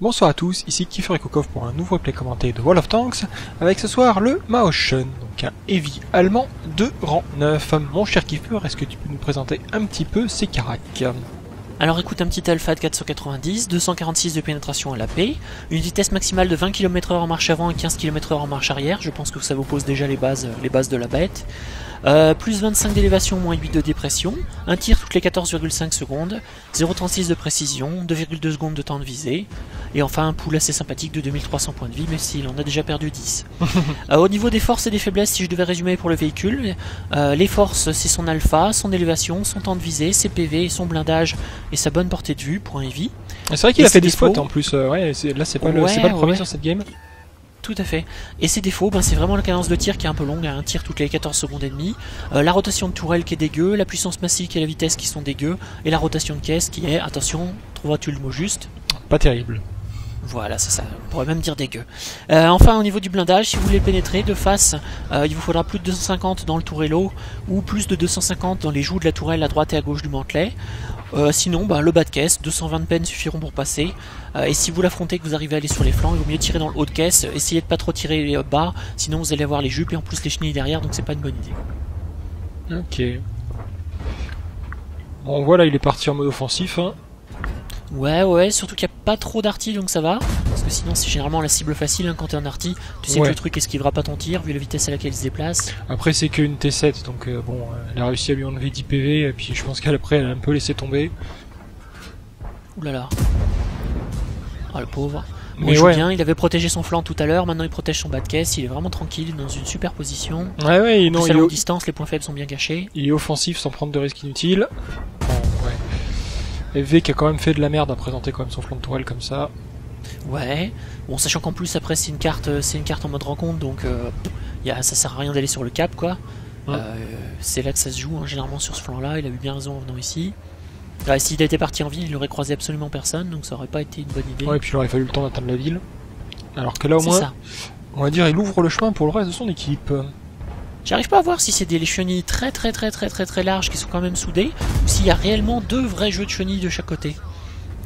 Bonsoir à tous, ici Kiefer Kokov pour un nouveau replay commenté de Wall of Tanks, avec ce soir le Maotion, donc un heavy allemand de rang 9. Mon cher Kiefer, est-ce que tu peux nous présenter un petit peu ces caracs alors écoute un petit alpha de 490, 246 de pénétration à la paix, une vitesse maximale de 20 km/h en marche avant et 15 km/h en marche arrière, je pense que ça vous pose déjà les bases, bases de la bête. Euh, plus 25 d'élévation, moins 8 de dépression, un tir toutes les 14,5 secondes, 0,36 de précision, 2,2 secondes de temps de visée, et enfin un pool assez sympathique de 2300 points de vie, même s'il en a déjà perdu 10. euh, au niveau des forces et des faiblesses, si je devais résumer pour le véhicule, euh, les forces c'est son alpha, son élévation, son temps de visée, ses PV, son blindage et sa bonne portée de vue pour un heavy. C'est vrai qu'il a fait des spots en plus, euh, ouais, là c'est pas, le, pas le premier sur cette game. Tout à fait. Et ses défauts, ben, c'est vraiment la cadence de tir qui est un peu longue, un tir toutes les 14 secondes et demie, euh, la rotation de tourelle qui est dégueu, la puissance massique et la vitesse qui sont dégueux, et la rotation de caisse qui est, attention, trouveras-tu le mot juste? Pas terrible. Voilà, c'est ça, pourrait même dire dégueu. Euh, enfin, au niveau du blindage, si vous voulez pénétrer de face, euh, il vous faudra plus de 250 dans le tourello ou plus de 250 dans les joues de la tourelle à droite et à gauche du mantelet. Euh, sinon, bah, le bas de caisse, 220 peines suffiront pour passer. et si vous l'affrontez que vous arrivez à aller sur les flancs, il vaut mieux tirer dans le haut de caisse. Essayez de pas trop tirer bas, sinon vous allez avoir les jupes et en plus les chenilles derrière, donc c'est pas une bonne idée. Ok. Bon, voilà, il est parti en mode offensif. Hein. Ouais, ouais, surtout qu'il n'y a pas trop d'arty, donc ça va. Parce que sinon, c'est généralement la cible facile hein, quand t'es en arty. Tu sais que le truc esquivera pas ton tir, vu la vitesse à laquelle il se déplace. Après, c'est qu'une T7, donc euh, bon, elle a réussi à lui enlever 10 PV, et puis je pense qu'après, elle a un peu laissé tomber. Ouh là là. Ah, le pauvre. Mais il bien, il avait protégé son flanc tout à l'heure, maintenant il protège son bas de caisse, il est vraiment tranquille, dans une super position. Ouais, ouais, non, il est distance, les points faibles sont bien cachés. Il est offensif sans prendre de risques inutiles. V qui a quand même fait de la merde à présenter quand même son flanc de tourelle comme ça. Ouais, bon sachant qu'en plus après c'est une carte euh, c'est une carte en mode rencontre donc euh, y a, ça sert à rien d'aller sur le cap quoi. Euh, c'est là que ça se joue hein, généralement sur ce flanc là, il a eu bien raison en venant ici. S'il était parti en ville, il aurait croisé absolument personne donc ça aurait pas été une bonne idée. Ouais, et puis il aurait fallu le temps d'atteindre la ville. Alors que là au moins, on va dire il ouvre le chemin pour le reste de son équipe. J'arrive pas à voir si c'est des chenilles très très très très très très larges qui sont quand même soudées ou s'il y a réellement deux vrais jeux de chenilles de chaque côté.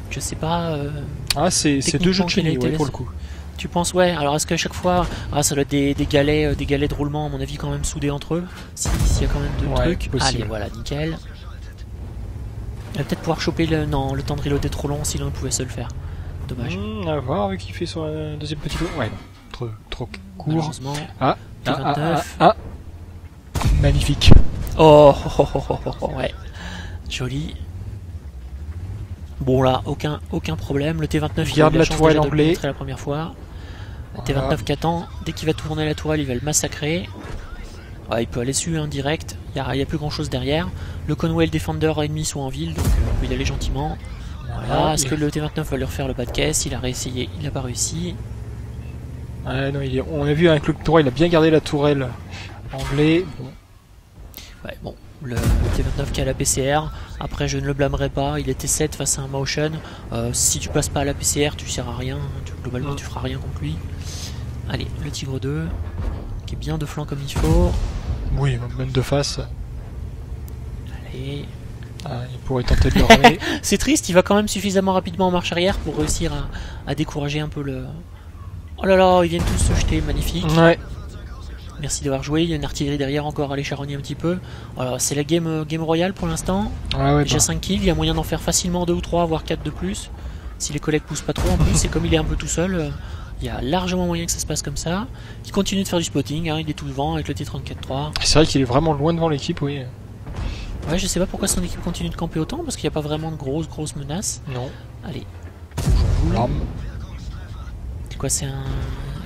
Je sais pas. Euh, ah, c'est deux jeux de chenilles pour le coup. Tu penses ouais Alors est-ce qu'à chaque fois, ah ça doit être des, galets, euh, des galets de roulement à mon avis quand même soudés entre eux. S'il y a quand même deux trucs. Allez voilà nickel. Il va peut-être pouvoir choper le non le temps de reload est trop long si l'on pouvait se le faire. Dommage. Hmm, à voir vu qu'il fait sur un deuxième petit coup. Ouais trop trop court. Ah, ah, ah, ah, ah, Magnifique. Oh, oh, oh, oh, ouais. Joli. Bon là, aucun, aucun problème. Le T29 il garde la, tourelle anglais. la première fois. Le T29 qui attend, dès qu'il va tourner la tourelle, il va le massacrer. il peut aller dessus hein, direct, il n'y a, plus grand chose derrière. Le Conway le Defender ennemi sont en ville, donc euh, il peut y aller gentiment. Voilà, est-ce que le T29 va lui refaire le bas de caisse Il a réessayé, il n'a pas réussi. Ouais, non, il on a vu avec le tourelle, il a bien gardé la tourelle anglais. Bon. Ouais, bon, le, T29 qui a la PCR, après je ne le blâmerai pas, il était 7 face à un motion. Euh, si tu passes pas à la PCR, tu sers à rien, tu, globalement mm. tu feras rien contre lui. Allez, le Tigre 2, qui est bien de flanc comme il faut. Oui, même de face. Allez. Ah, il pourrait tenter de le C'est triste, il va quand même suffisamment rapidement en marche arrière pour réussir à, à décourager un peu le. Oh là là, ils viennent tous se jeter, magnifique. Ouais. Merci d'avoir joué. Il y a une artillerie derrière encore à les charogner un petit peu. Voilà, c'est la game, euh, game royale pour l'instant. Ouais, Déjà 5 kills, il y a moyen d'en faire facilement 2 ou 3, voire 4 de plus. Si les collègues poussent pas trop en plus, et comme il est un peu tout seul, euh, il y a largement moyen que ça se passe comme ça. Il continue de faire du spotting, hein, il est tout devant avec le T34-3. C'est vrai qu'il est vraiment loin devant l'équipe, oui. Ouais, je sais pas pourquoi son équipe continue de camper autant, parce qu'il n'y a pas vraiment de grosses, grosses menaces. Non. Allez. C'est quoi, c'est un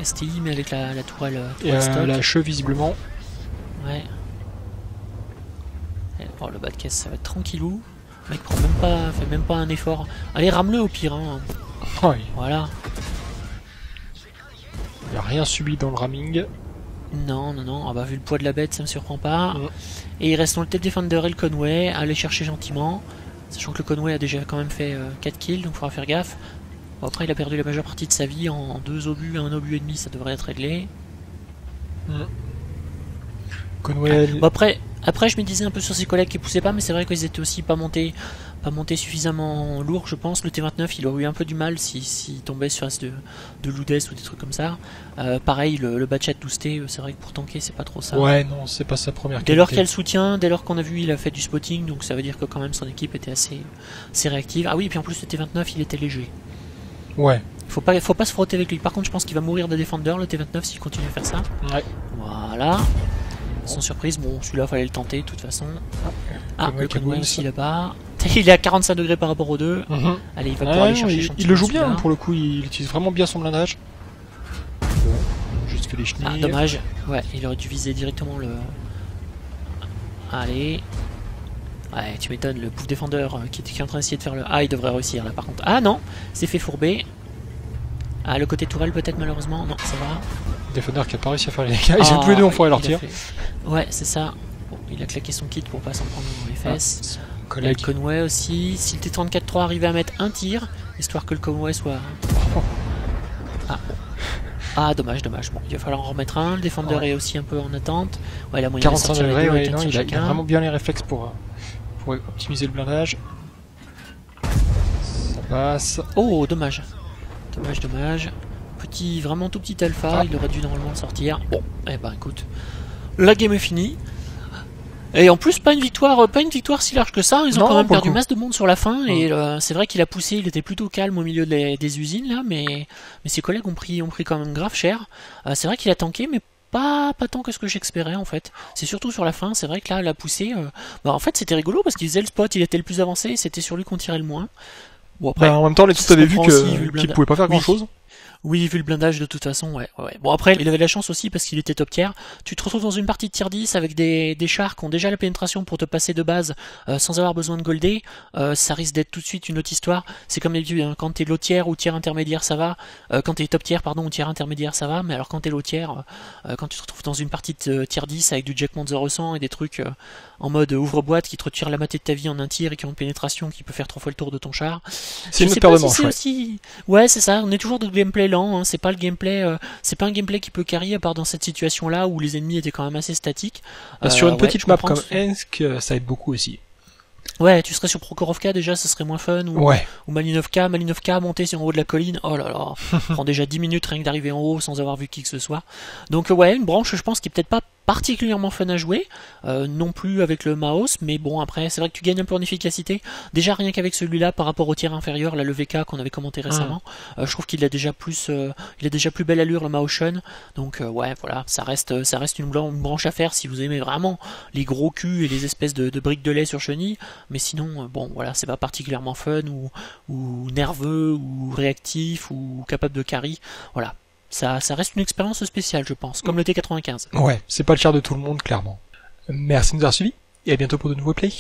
STI, mais avec la, tourelle. Euh, Et euh, la cheveux visiblement. Ouais. le bas de caisse, ça va être tranquillou. Le mec prend même pas, fait même pas un effort. Allez, rame-le au pire. Hein. Voilà. Il a rien subi dans le ramming. Non, non, non. Ah bah, vu le poids de la bête, ça me surprend pas. Mm. Et il reste dans le tête Defender et le Conway. Allez chercher gentiment. Sachant que le Conway a déjà quand même fait 4 euh, kills, donc il faudra faire gaffe après, il a perdu la majeure partie de sa vie en deux obus, un obus et demi, ça devrait être réglé. Hmm. après, Après, je me disais un peu sur ses collègues qui poussaient pas, mais c'est vrai qu'ils étaient aussi pas montés, pas montés suffisamment lourd, je pense. Le T29, il aurait eu un peu du mal s'il si, tombait sur de, de ou des trucs comme ça. Euh, pareil, le, le Batchat 12T, c'est vrai que pour tanker, c'est pas trop ça. Ouais, non, c'est pas sa première Dès lors qu'il soutient, dès lors qu'on a vu, il a fait du spotting, donc ça veut dire que quand même son équipe était assez, assez réactive. Ah oui, et puis en plus, le T29, il était léger. Ouais. Faut pas, faut pas se frotter avec lui. Par contre, je pense qu'il va mourir de Defender, le T29, s'il continue à faire ça. Ouais. Voilà. Sans surprise, bon, celui-là, fallait le tenter de toute façon. Ah, le Conway aussi là-bas. Il est à 45 degrés par rapport aux deux. Mhm. Allez, il va pouvoir aller chercher il, son il le joue bien pour le coup, il utilise vraiment bien son blindage. Bon, juste fait les chenilles. Ah, dommage. Ouais, il aurait dû viser directement le. Allez. Ouais, tu m'étonnes, le pouf défendeur euh, qui, est en train d'essayer de faire le. Ah, il devrait réussir là par contre. Ah non, c'est fait fourber. Ah, le côté tourelle peut-être malheureusement. Non, ça va. Defender qui a pas réussi à faire les dégâts. Ils ont tous les deux en foiré leur tir. Ouais, c'est ça. Bon, il a claqué son kit pour pas s'en prendre dans les ah, fesses. Ah, collègue. Conway aussi. Si le T-34-3 arrivait à mettre un tir, histoire que le Conway soit. Ah, ah, dommage, dommage. Bon, il va falloir en remettre un. Le défendeur est aussi un peu en attente. Ouais, la moyenne 45 degrés, ouais, non, il, a, il, a, vraiment bien les réflexes pour, euh, pour optimiser le blindage. Ça passe. Oh, dommage. Dommage, dommage. Petit, vraiment tout petit alpha, ah. il aurait dû normalement le sortir. Bon, eh ben écoute, la game est finie. Et en plus, pas une victoire, pas une victoire si large que ça. Ils ont quand même perdu masse de monde sur la fin. Et euh, c'est vrai qu'il a poussé, il était plutôt calme au milieu des, usines là, mais, mais ses collègues ont pris, ont pris quand même grave cher. Euh, c'est vrai qu'il a tanké, mais pas, pas tant que ce que j'espérais en fait. C'est surtout sur la fin, c'est vrai que là, la poussée, euh, bah, en fait c'était rigolo parce qu'il faisait le spot, il était le plus avancé, c'était sur lui qu'on tirait le moins. Bon, après, bah, en même temps, les tous avaient vu qu'il pouvait pas faire grand chose. Oui, vu le blindage de toute façon, ouais, ouais. Bon après, il avait la chance aussi parce qu'il était top tier. Tu te retrouves dans une partie de tier 10 avec des, des chars qui ont déjà la pénétration pour te passer de base euh, sans avoir besoin de golder. Euh, ça risque d'être tout de suite une autre histoire. C'est comme d'habitude, hein, quand t'es low tier ou tier intermédiaire, ça va. Euh, quand t'es top tier, pardon, ou tier intermédiaire, ça va. Mais alors quand t'es low tier, euh, quand tu te retrouves dans une partie de tier 10 avec du Jackmont 0 et des trucs en mode ouvre-boîte qui te retire la moitié de ta vie en un tir et qui ont une pénétration qui peut faire trois fois le tour de ton char. C'est une paire de manches, Aussi... Ouais, c'est ça. On est toujours de gameplay lent. Hein. C'est pas le gameplay, euh, c'est pas un gameplay qui peut carry à part dans cette situation-là où les ennemis étaient quand même assez statiques. Bah, sur une euh, petite map comme Ensk, euh, ça aide beaucoup aussi. Ouais, tu serais sur Prokhorovka déjà, ça serait moins fun. Ou, ouais. ou Malinovka, Malinovka monter sur en haut de la colline. Oh là là, prend déjà 10 minutes rien que d'arriver en haut sans avoir vu qui que ce soit. Donc ouais, une branche, je pense, qui est peut-être pas particulièrement fun à jouer, euh, non plus avec le mouse, mais bon après c'est vrai que tu gagnes un peu en efficacité. Déjà rien qu'avec celui-là par rapport au tir inférieur, là le VK qu'on avait commenté récemment, ah. euh, je trouve qu'il a déjà plus, euh, il a déjà plus belle allure le motion. Donc ouais voilà, ça reste, ça reste une, branche à faire si vous aimez vraiment les gros culs et les espèces de, briques de lait sur chenille. Mais sinon bon voilà, c'est pas particulièrement fun ou, ou nerveux ou réactif ou capable de carry. Voilà, ça, ça reste une expérience spéciale, je pense, comme le T95. Ouais, c'est pas le char de tout le monde, clairement. Merci de nous avoir suivis, et à bientôt pour de nouveaux plays.